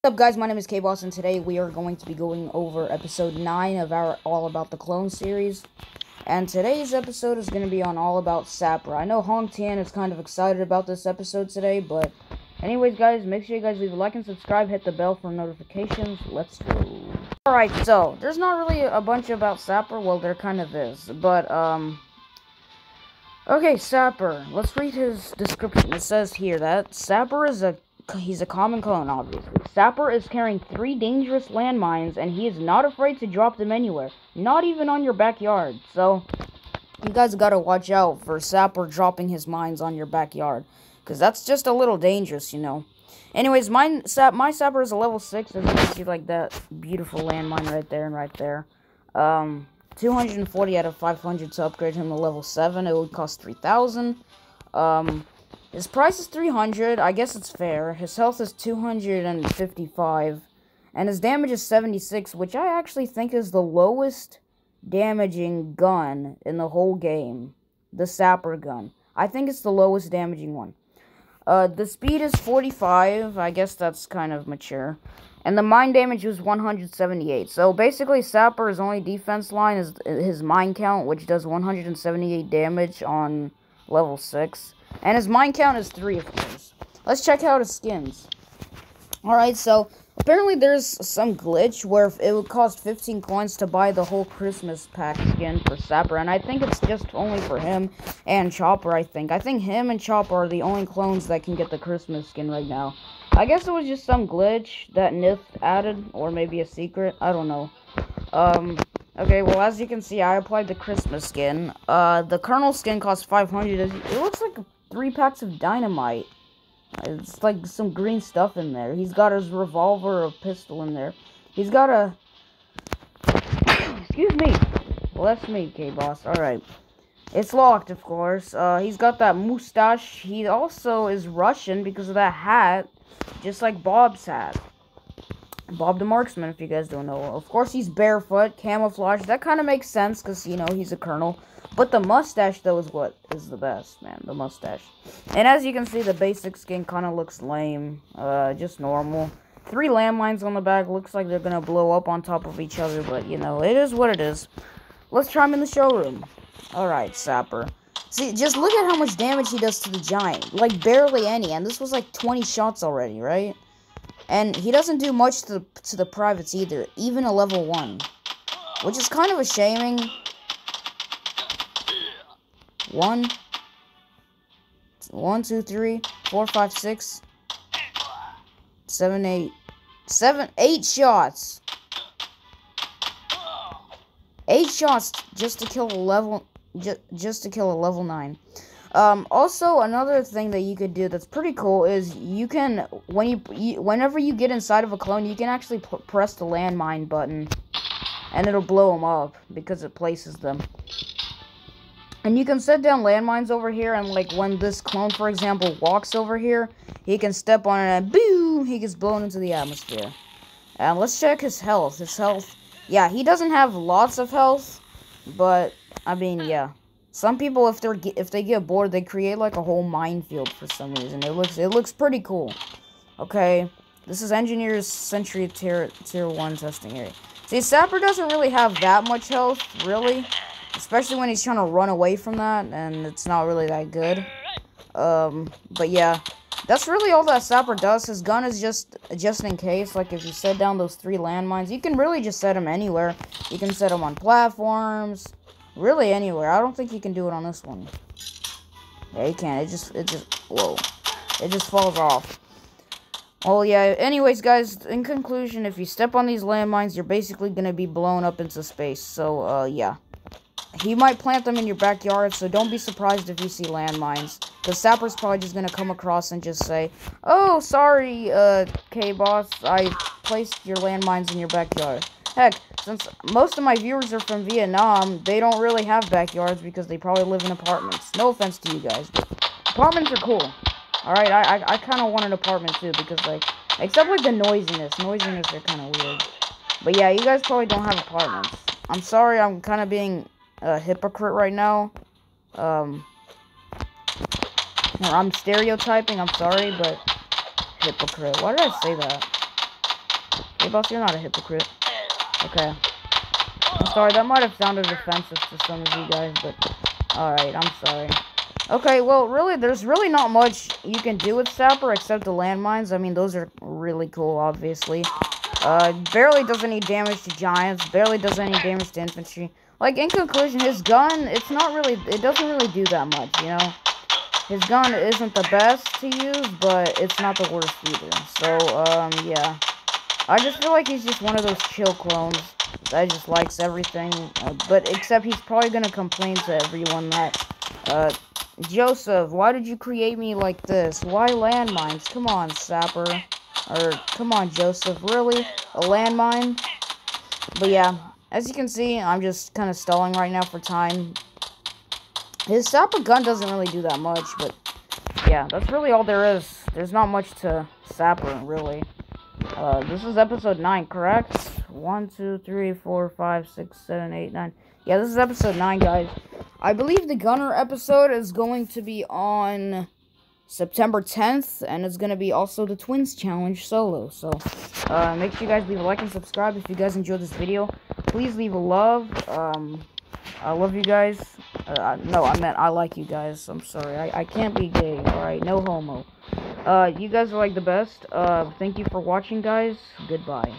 What's up guys, my name is K-Boss and today we are going to be going over episode 9 of our All About the Clone series. And today's episode is going to be on All About Sapper. I know Hong Tian is kind of excited about this episode today, but anyways guys, make sure you guys leave a like and subscribe, hit the bell for notifications. Let's go. Alright, so, there's not really a bunch about Sapper, well there kind of is, but um... Okay, Sapper. Let's read his description. It says here that Sapper is a he's a common clone, obviously. Sapper is carrying three dangerous landmines, and he is not afraid to drop them anywhere, not even on your backyard. So, you guys gotta watch out for Sapper dropping his mines on your backyard, because that's just a little dangerous, you know. Anyways, mine, sap, my Sapper is a level 6, as you can see, like that beautiful landmine right there and right there. Um, 240 out of 500 to upgrade him to level 7, it would cost 3,000. Um, his price is 300. I guess it's fair. His health is 255. And his damage is 76, which I actually think is the lowest damaging gun in the whole game. The Sapper gun. I think it's the lowest damaging one. Uh, the speed is 45. I guess that's kind of mature. And the mine damage was 178. So basically, Sapper's only defense line is his mine count, which does 178 damage on level 6. And his mine count is 3, of course. Let's check out his skins. Alright, so apparently there's some glitch where it would cost 15 coins to buy the whole Christmas pack skin for Sapper. And I think it's just only for him and Chopper, I think. I think him and Chopper are the only clones that can get the Christmas skin right now. I guess it was just some glitch that Nith added, or maybe a secret. I don't know. Um, Okay, well, as you can see, I applied the Christmas skin. Uh, the Colonel skin costs 500. It looks like three packs of dynamite. It's like some green stuff in there. He's got his revolver or pistol in there. He's got a... Excuse me. Bless me, K-Boss. Alright. It's locked, of course. Uh, he's got that mustache. He also is Russian because of that hat. Just like Bob's hat. Bob the Marksman, if you guys don't know. Of course, he's barefoot, camouflage. That kind of makes sense, because, you know, he's a colonel. But the mustache, though, is what is the best, man. The mustache. And as you can see, the basic skin kind of looks lame. Uh, just normal. Three landmines on the back. Looks like they're going to blow up on top of each other. But, you know, it is what it is. Let's try him in the showroom. Alright, Sapper. See, just look at how much damage he does to the giant. Like, barely any. And this was like 20 shots already, right? And he doesn't do much to the, to the privates either, even a level 1. Which is kind of a shaming. One, one, two, three, four, five, six, seven, eight, seven, eight shots. Eight shots just to kill a level, just, just to kill a level 9. Um, also, another thing that you could do that's pretty cool is you can, when you, you whenever you get inside of a clone, you can actually press the landmine button, and it'll blow them up, because it places them. And you can set down landmines over here, and like when this clone, for example, walks over here, he can step on it, and boom, he gets blown into the atmosphere. And let's check his health. His health, yeah, he doesn't have lots of health, but, I mean, yeah. Some people, if they're if they get bored, they create like a whole minefield for some reason. It looks it looks pretty cool. Okay, this is Engineers Century Tier Tier One testing area. See, Sapper doesn't really have that much health, really, especially when he's trying to run away from that, and it's not really that good. Um, but yeah, that's really all that Sapper does. His gun is just just in case. Like if you set down those three landmines, you can really just set them anywhere. You can set them on platforms. Really anywhere. I don't think you can do it on this one. Yeah, you can't. It just, it just, whoa. It just falls off. Oh, yeah. Anyways, guys, in conclusion, if you step on these landmines, you're basically to be blown up into space. So, uh, yeah. He might plant them in your backyard, so don't be surprised if you see landmines. The sapper's probably just gonna come across and just say, Oh, sorry, uh, K-Boss, I placed your landmines in your backyard. Heck, since most of my viewers are from Vietnam, they don't really have backyards because they probably live in apartments. No offense to you guys, but apartments are cool. Alright, I, I, I kind of want an apartment too because, like, except with the noisiness. Noisiness are kind of weird. But yeah, you guys probably don't have apartments. I'm sorry, I'm kind of being a hypocrite right now. Um, I'm stereotyping, I'm sorry, but hypocrite. Why did I say that? Hey, boss, you're not a hypocrite. Okay. I'm sorry, that might have sounded offensive to some of you guys, but... Alright, I'm sorry. Okay, well, really, there's really not much you can do with Sapper except the landmines. I mean, those are really cool, obviously. Uh, barely does any damage to giants, barely does any damage to infantry. Like, in conclusion, his gun, it's not really, it doesn't really do that much, you know? His gun isn't the best to use, but it's not the worst either. So, um, yeah. I just feel like he's just one of those chill clones that just likes everything. Uh, but except he's probably gonna complain to everyone that, uh, Joseph, why did you create me like this? Why landmines? Come on, Sapper. Or, come on, Joseph. Really? A landmine? But yeah, as you can see, I'm just kind of stalling right now for time. His Sapper gun doesn't really do that much, but yeah, that's really all there is. There's not much to Sapper, really. Uh, this is episode 9, correct? 1, 2, 3, 4, 5, 6, 7, 8, 9. Yeah, this is episode 9, guys. I believe the Gunner episode is going to be on September 10th, and it's going to be also the Twins Challenge solo. So, uh, make sure you guys leave a like and subscribe if you guys enjoyed this video. Please leave a love. Um, I love you guys. Uh, no, I meant I like you guys. I'm sorry. I, I can't be gay, alright? No homo. Uh, you guys are like the best. Uh, thank you for watching, guys. Goodbye.